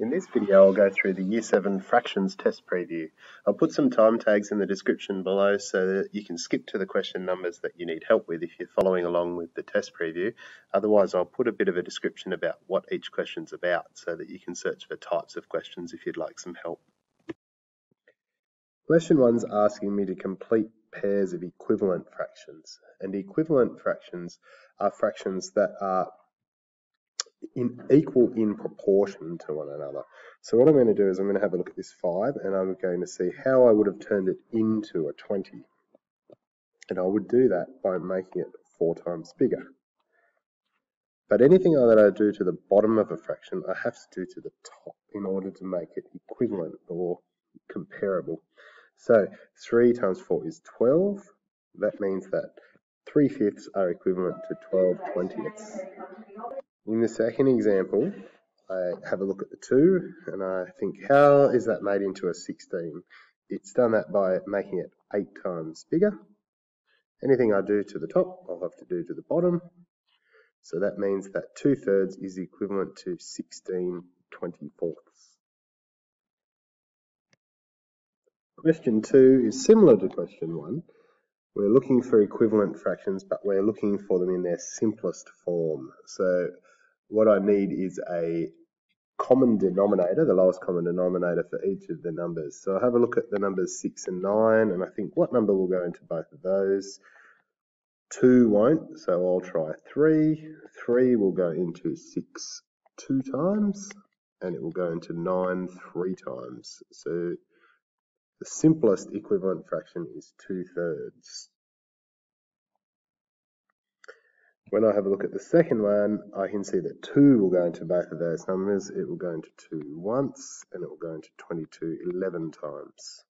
In this video I'll go through the Year 7 Fractions test preview. I'll put some time tags in the description below so that you can skip to the question numbers that you need help with if you're following along with the test preview. Otherwise I'll put a bit of a description about what each question's about so that you can search for types of questions if you'd like some help. Question 1's asking me to complete pairs of equivalent fractions and equivalent fractions are fractions that are in equal in proportion to one another. So what I'm going to do is I'm going to have a look at this 5 and I'm going to see how I would have turned it into a 20. And I would do that by making it 4 times bigger. But anything that I do to the bottom of a fraction, I have to do to the top in order to make it equivalent or comparable. So 3 times 4 is 12. That means that 3 fifths are equivalent to 12 twentieths. In the second example, I have a look at the 2 and I think, how is that made into a 16? It's done that by making it 8 times bigger. Anything I do to the top, I'll have to do to the bottom. So that means that 2 thirds is equivalent to 16 24ths. Question 2 is similar to question 1. We're looking for equivalent fractions, but we're looking for them in their simplest form. So what I need is a common denominator, the lowest common denominator for each of the numbers. So I have a look at the numbers 6 and 9, and I think what number will go into both of those? 2 won't, so I'll try 3. 3 will go into 6 two times, and it will go into 9 three times. So the simplest equivalent fraction is 2 thirds. When I have a look at the second one, I can see that 2 will go into both of those numbers. It will go into 2 once, and it will go into 22 11 times.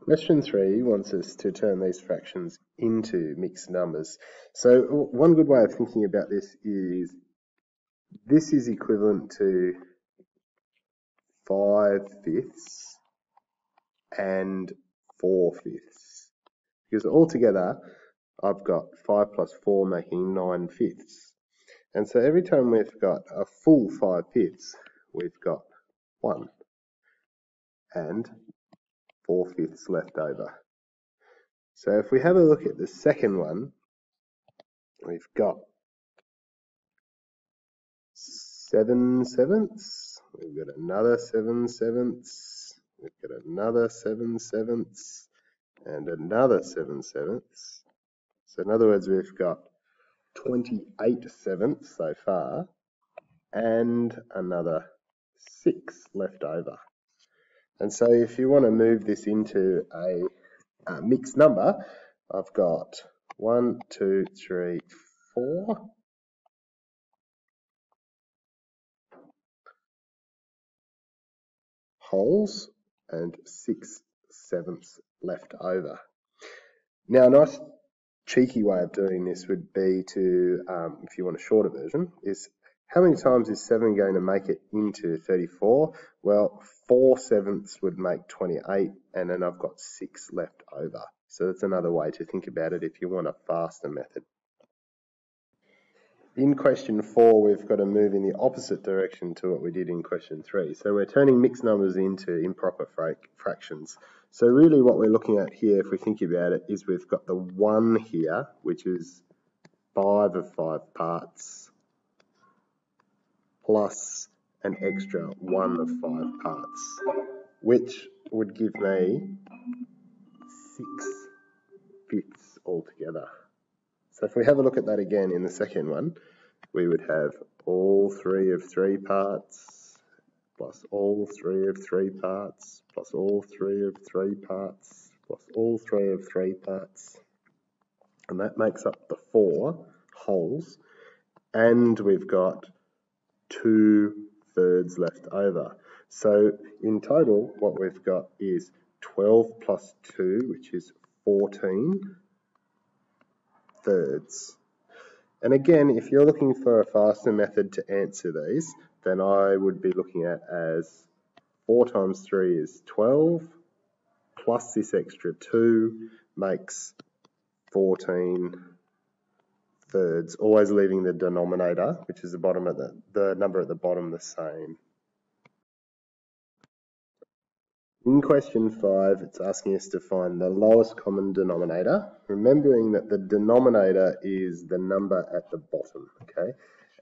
Question 3 wants us to turn these fractions into mixed numbers. So one good way of thinking about this is this is equivalent to 5 fifths and 4 fifths. Because altogether, I've got 5 plus 4 making 9 fifths. And so every time we've got a full 5 fifths, we've got 1 and 4 fifths left over. So if we have a look at the second one, we've got 7 sevenths, we've got another 7 sevenths, we've got another 7 sevenths, and another 7 sevenths. So in other words, we've got 28 sevenths so far and another six left over. And so if you want to move this into a, a mixed number, I've got one, two, three, four. wholes and six sevenths left over. Now, a nice cheeky way of doing this would be to, um, if you want a shorter version, is how many times is 7 going to make it into 34? Well, 4 sevenths would make 28, and then I've got 6 left over. So that's another way to think about it if you want a faster method. In question 4, we've got to move in the opposite direction to what we did in question 3. So we're turning mixed numbers into improper fractions. So really what we're looking at here, if we think about it, is we've got the 1 here, which is 5 of 5 parts, plus an extra 1 of 5 parts, which would give me 6 fifths altogether. So if we have a look at that again in the second one, we would have all 3 of 3 parts, plus all three of three parts, plus all three of three parts, plus all three of three parts. And that makes up the four wholes. And we've got two thirds left over. So in total, what we've got is 12 plus 2, which is 14 thirds. And again, if you're looking for a faster method to answer these, then I would be looking at as 4 times 3 is 12, plus this extra 2 makes 14 thirds, always leaving the denominator, which is the bottom of the, the number at the bottom the same. In question five, it's asking us to find the lowest common denominator, remembering that the denominator is the number at the bottom, okay?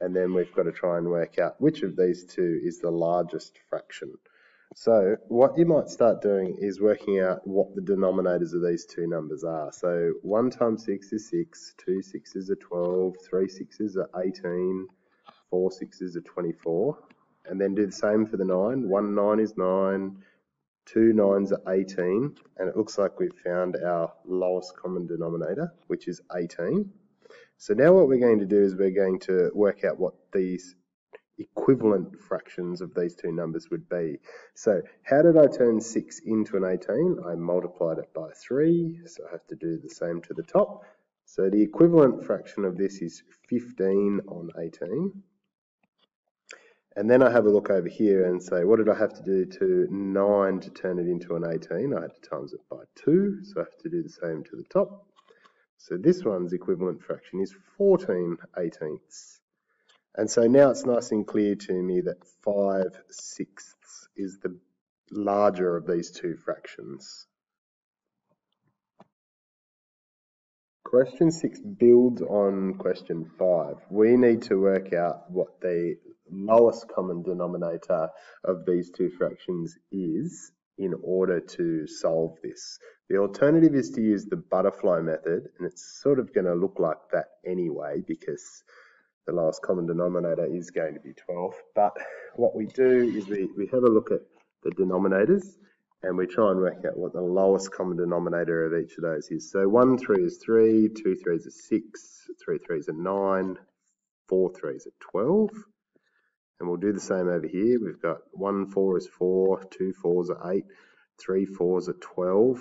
And then we've got to try and work out which of these two is the largest fraction. So what you might start doing is working out what the denominators of these two numbers are. So 1 times 6 is 6, 2 6s are 12, 3 6s are 18, 4 6s are 24. And then do the same for the 9. 1 9 is 9, two nines are 18, and it looks like we've found our lowest common denominator, which is 18. So now what we're going to do is we're going to work out what these equivalent fractions of these two numbers would be. So how did I turn 6 into an 18? I multiplied it by 3, so I have to do the same to the top. So the equivalent fraction of this is 15 on 18. And then I have a look over here and say, what did I have to do to 9 to turn it into an 18? I had to times it by 2, so I have to do the same to the top. So this one's equivalent fraction is 14 eighteenths. And so now it's nice and clear to me that 5 sixths is the larger of these two fractions. Question 6 builds on question 5. We need to work out what the lowest common denominator of these two fractions is in order to solve this. The alternative is to use the butterfly method, and it's sort of going to look like that anyway because the lowest common denominator is going to be 12. But what we do is we, we have a look at the denominators and we try and work out what the lowest common denominator of each of those is. So 1 3 is 3, 2 3s are 6, 3 3s are 9, 4 3s are 12. And we'll do the same over here. We've got 1 4 is 4, 2 4s are 8, 3 4s are 12.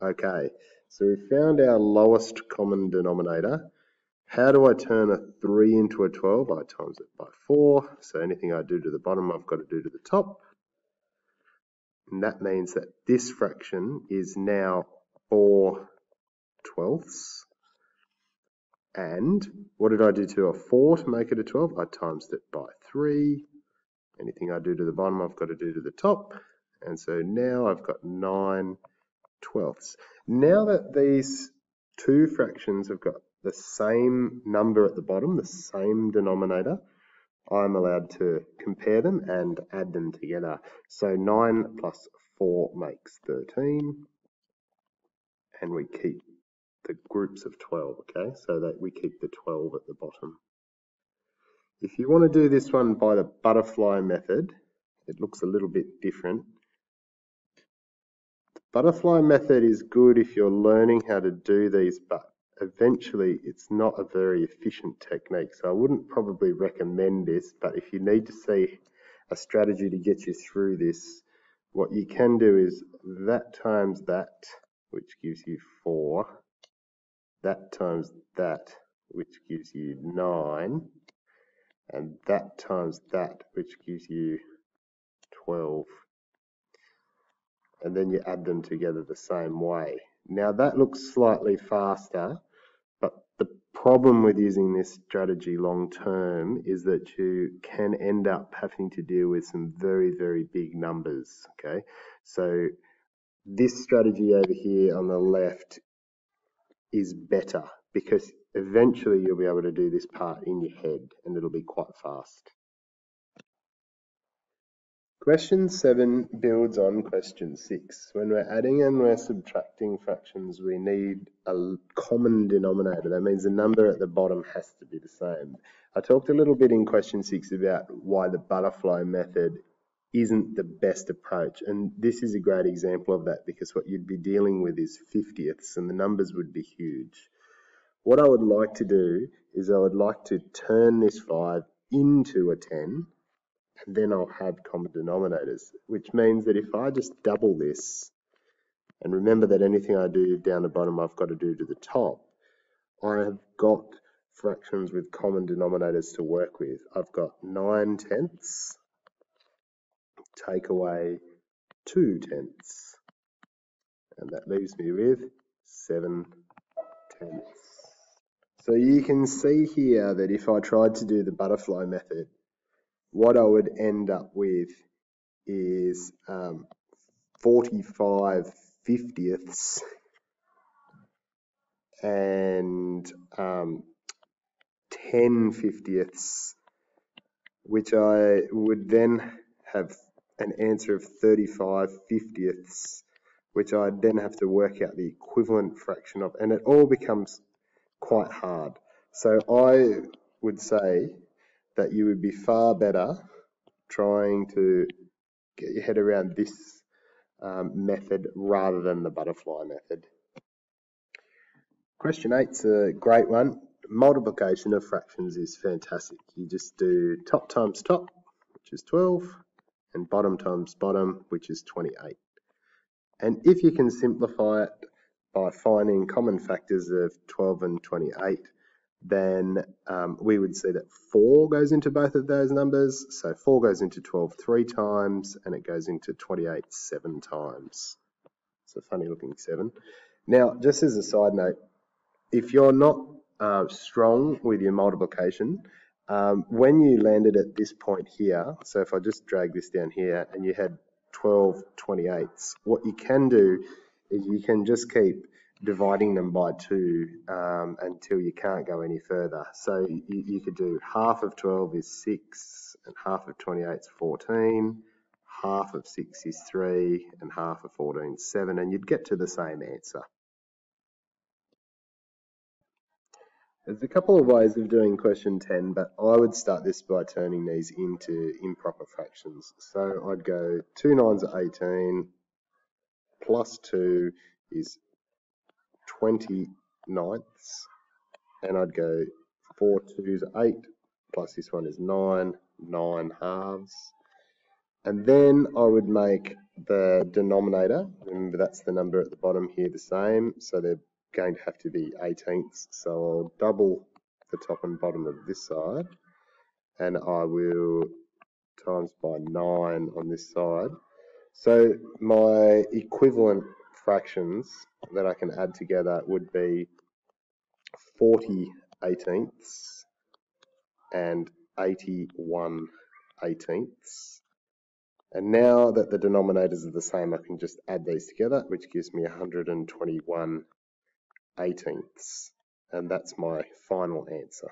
Okay, so we found our lowest common denominator. How do I turn a 3 into a 12? I times it by 4. So anything I do to the bottom, I've got to do to the top. And that means that this fraction is now 4 twelfths. And what did I do to a 4 to make it a 12? I times it by 3. Anything I do to the bottom, I've got to do to the top. And so now I've got 9 twelfths. Now that these two fractions have got the same number at the bottom, the same denominator, I'm allowed to compare them and add them together. So 9 plus 4 makes 13. And we keep the groups of 12, okay? So that we keep the 12 at the bottom. If you want to do this one by the butterfly method, it looks a little bit different. The butterfly method is good if you're learning how to do these, but eventually it's not a very efficient technique. So I wouldn't probably recommend this, but if you need to see a strategy to get you through this, what you can do is that times that, which gives you 4, that times that, which gives you 9, and that times that, which gives you 12. And then you add them together the same way. Now that looks slightly faster, but the problem with using this strategy long term is that you can end up having to deal with some very, very big numbers, okay? So this strategy over here on the left is better because eventually you'll be able to do this part in your head and it'll be quite fast. Question 7 builds on question 6. When we're adding and we're subtracting fractions, we need a common denominator. That means the number at the bottom has to be the same. I talked a little bit in question 6 about why the butterfly method isn't the best approach. And this is a great example of that because what you'd be dealing with is 50ths and the numbers would be huge. What I would like to do is I would like to turn this 5 into a 10 and then I'll have common denominators, which means that if I just double this, and remember that anything I do down the bottom I've got to do to the top, I have got fractions with common denominators to work with. I've got 9 tenths take away 2 tenths. And that leaves me with 7 tenths. So you can see here that if I tried to do the butterfly method, what I would end up with is um, 45 fiftieths. And um, 10 fiftieths, which I would then have an answer of 35 fiftieths, which I'd then have to work out the equivalent fraction of, and it all becomes quite hard. So I would say that you would be far better trying to get your head around this um, method rather than the butterfly method. Question eight's a great one. Multiplication of fractions is fantastic. You just do top times top, which is 12, and bottom times bottom, which is 28. And if you can simplify it by finding common factors of 12 and 28, then um, we would see that 4 goes into both of those numbers. So 4 goes into 12 three times, and it goes into 28 seven times. It's a funny looking 7. Now, just as a side note, if you're not uh, strong with your multiplication, um, when you landed at this point here, so if I just drag this down here and you had 12 28s, what you can do you can just keep dividing them by two um, until you can't go any further. So you, you, could do half of 12 is 6 and half of 28 is 14, half of 6 is 3 and half of 14 is 7 and you'd get to the same answer. There's a couple of ways of doing question 10, but I would start this by turning these into improper fractions. So I'd go 2 nines are 18, plus 2 is 20 ninths, and I'd go 4 twos are 8, plus this one is 9, 9 halves. And then I would make the denominator, remember that's the number at the bottom here, the same, so they're going to have to be 18ths. So I'll double the top and bottom of this side and I will times by 9 on this side. So my equivalent fractions that I can add together would be 40 eighteenths and 81 eighteenths. And now that the denominators are the same, I can just add these together, which gives me 121 eighteenths, and that's my final answer.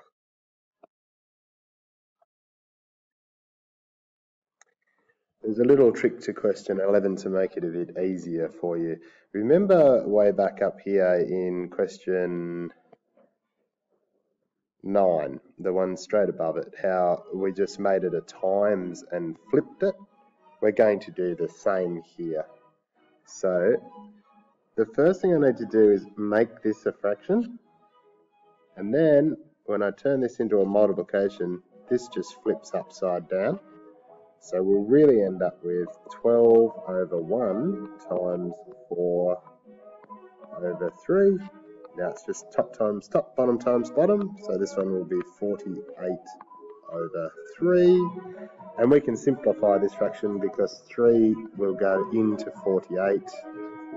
There's a little trick to question 11 to make it a bit easier for you. Remember way back up here in question 9, the one straight above it, how we just made it a times and flipped it? We're going to do the same here. So the first thing I need to do is make this a fraction. And then when I turn this into a multiplication, this just flips upside down. So we'll really end up with 12 over 1 times 4 over 3. Now it's just top times top, bottom times bottom. So this one will be 48 over 3. And we can simplify this fraction because 3 will go into 48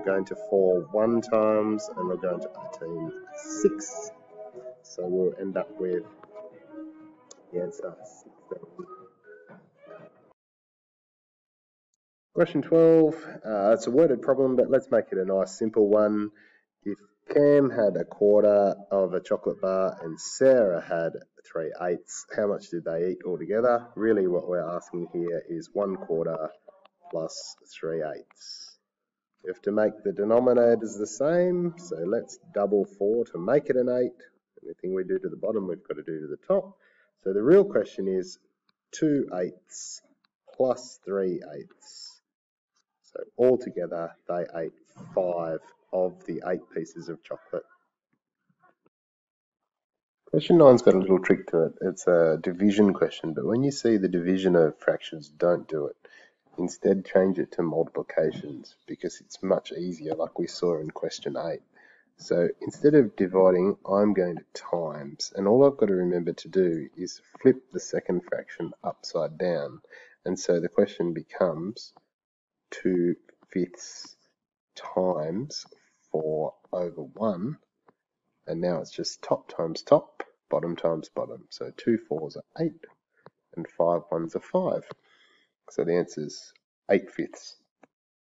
we're going to 4 one times and we're going to 18 six. So we'll end up with the uh, answer Question 12, uh, it's a worded problem, but let's make it a nice simple one. If Cam had a quarter of a chocolate bar and Sarah had 3 eighths, how much did they eat altogether? Really what we're asking here is 1 quarter plus 3 eighths. We have to make the denominators the same, so let's double four to make it an 8. Anything we do to the bottom, we've got to do to the top. So the real question is 2 eighths plus 3 eighths. So altogether, they ate 5 of the 8 pieces of chocolate. Question 9's got a little trick to it. It's a division question, but when you see the division of fractions, don't do it. Instead change it to multiplications because it's much easier like we saw in question 8. So instead of dividing, I'm going to times. And all I've got to remember to do is flip the second fraction upside down. And so the question becomes 2 fifths times 4 over 1. And now it's just top times top, bottom times bottom. So two fours are eight, and five ones are five. So the answer is eight fifths.